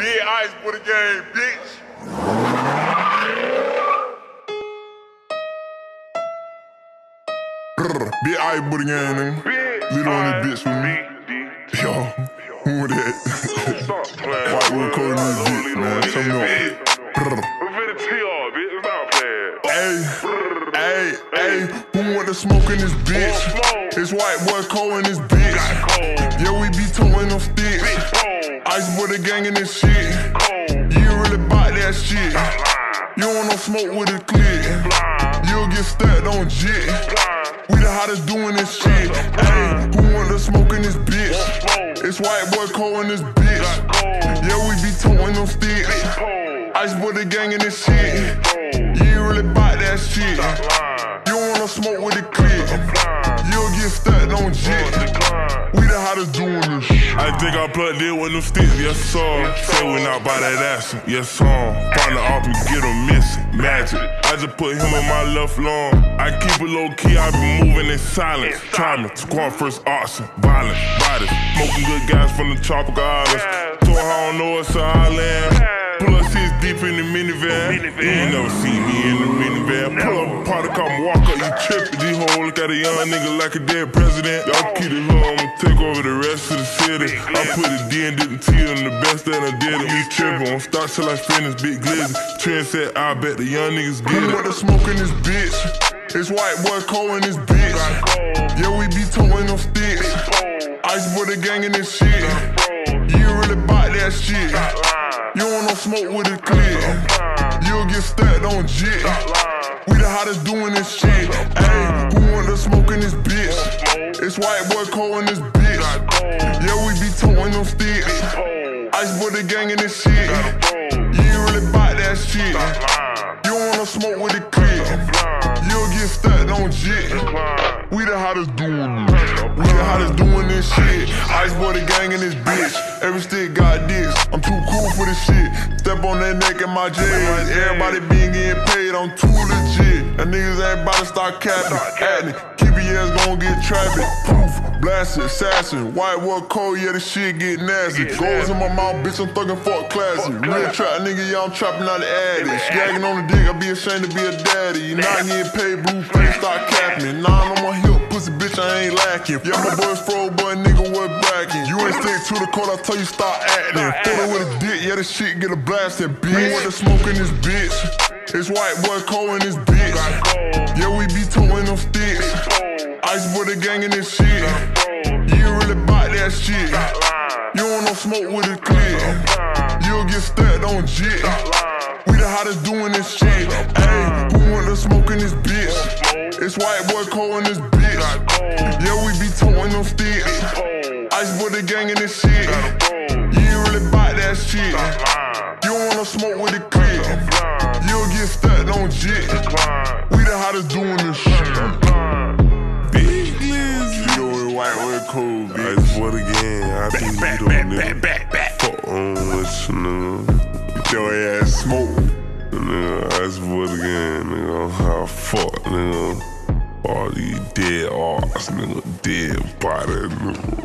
Big ice for the game, bitch. Big ice booty gang, nigga. Big Little on this bitch with me. Yo, who that? Stop playing. White wood code in this bitch, man. Tell me up. Brr. We finna tee off, bitch. Stop playing. Hey, hey, hey, who want the smoke in this bitch? It's white boy Cole in this bitch. Yeah, we be towing them sticks. Ice boy the gang in this shit. You really bout that shit. You don't no smoke with a clip. You'll get stacked on jit. We the hottest doing this shit. Hey, who want the smoke in this bitch? It's white boy Cole in this bitch. Yeah, we be towing them sticks. Ice boy the gang in this shit. You really bout that shit. You don't want no smoke with a stuck on decline. We the hottest doing this shit. I think I plugged in with them sticks, yes sir. Say we not by that ass, yes sir. Partner off and get him missing, magic. I just put him in my left lung. I keep it low key, I be moving in silence. Timing, squad first arson, violent, bodies. Smoking good guys from the tropical islands. So I don't know it's an island. Pull up six deep in the minivan. You ain't never see me in the minivan. Pull up a party, come walk up, you trippin'. Hoes look at a young nigga like a dead president. Y'all keep it low, I'ma take over the rest of the city. I put a D and didn't T on the best that I did it. You trippin', won't stop till I finish big glizzy. Trend said, I bet the young niggas get it. the smoke in this bitch? It's white boy Cole in this bitch. Yeah, we be towing them sticks. Ice boy the gang in this shit. You really bout that shit. You don't want no smoke with a clip. You'll get stuck on jit. We the hottest doing this shit. Hey, who want the smoke in this bitch? It's white boy Cole in this bitch. Cold, Yeah, we be towing them sticks. cold, Ice boy the gang in this shit. You ain't really bout that shit. You don't wanna smoke with a clip. You'll get stuck on jit. We the hottest doing this. We the hottest doing this shit. Ice boy the gang in this bitch. Every stick got this. I'm too cool for this shit. On that neck in my J's. Everybody being getting paid. I'm too legit. And niggas ain't about to start capping. Acting. Keep your ass gon' get trapping. Proof. Blasted. Assassin. White war cold. Yeah, the shit get nasty. Goals in my mouth, bitch. I'm thuggin' fuck classy. Real trap nigga. Yeah, I'm trapping out the addict. Gagging on the dick. I be ashamed to be a daddy. You not getting paid. Blue face. Start capping. Nine on my hip. Pussy bitch, I ain't lacking. Yeah, my boy's fro, but nigga was bracking. You ain't stick to the code, I tell you stop acting. Yeah, this shit get a blasted, bitch. Want the smoke in this bitch? It's white boy Cole in this bitch. Yeah, we be towing them sticks. Ice boy the gang in this shit. You really bout that shit. You don't want no smoke with a clip. You'll get stuck on jit. We the hottest doing this shit. Hey, who want the smoke in this bitch? It's white boy Cole in this bitch. Yeah, we be towing them sticks. Ice boy the gang in this shit. Shit. You don't wanna smoke with the clip. You'll get stuck on jit. We the hottest doing this shit. Big. You know it white boy Cole, bitch. Ice what again? I think you don't nigga. Fuck on with you, nigga. Get your ass smoke. Nigga, ice what again, nigga. How fuck, nigga. All these dead arts, nigga. Dead body, nigga.